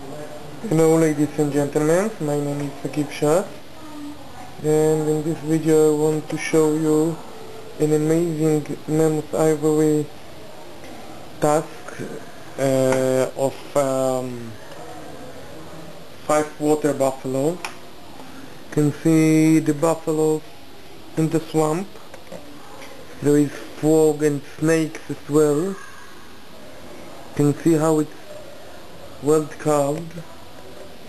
Hello ladies and gentlemen, my name is Sagiv Shah and in this video I want to show you an amazing mammoth ivory task uh, of um, five water buffalo. You can see the buffalo in the swamp. There is frog and snakes as well. You can see how it's well carved.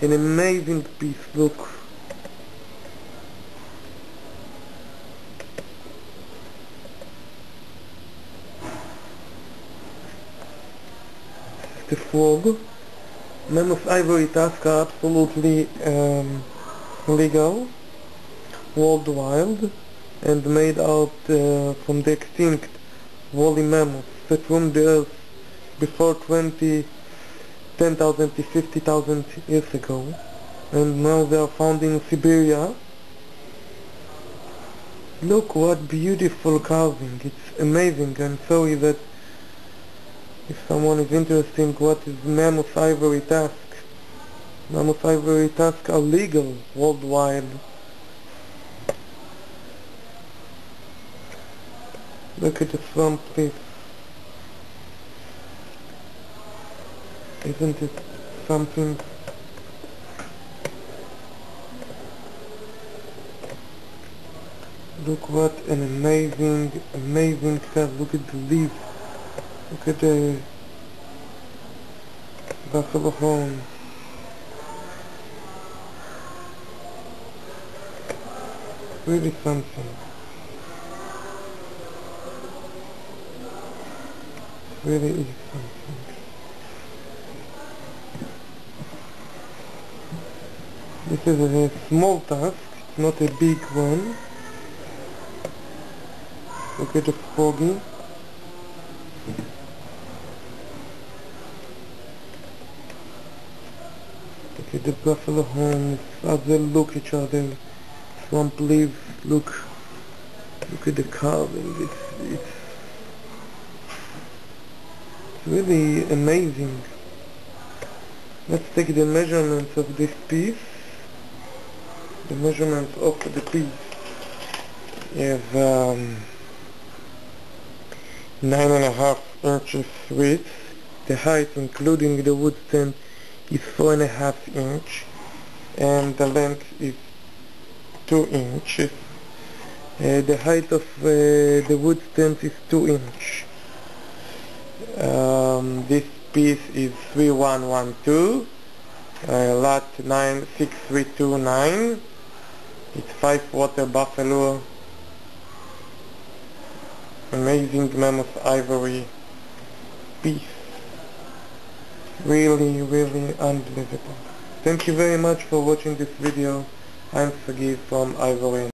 An amazing piece, look. The frog. Mammoth ivory tusk are absolutely um, legal worldwide and made out uh, from the extinct woolly mammoths that roamed the earth before 20 10,000 to 50,000 years ago and now they are found in Siberia. Look what beautiful carving. It's amazing I'm sorry that if someone is interested in what is mammoth ivory tusk? Mammoth ivory tusk are legal worldwide. Look at the front piece Isn't it something Look what an amazing, amazing stuff. Look at the leaf. Look at the buffalo horn. Really something. Really is something. This is a small task, not a big one. Look at the froggy. Look at the buffalo horns as they look each other. Swamp leaves, look. Look at the carving. It's, it's really amazing. Let's take the measurements of this piece the measurement of the piece is um, nine and a half inches width. The height, including the wood stand, is four and a half inch, and the length is two inches. Uh, the height of uh, the wood stand is two inch. Um, this piece is 3112 uh, lot 96329 it's five water buffalo. Amazing mammoth ivory piece. Really, really unbelievable. Thank you very much for watching this video. I'm Sagiv from Ivory.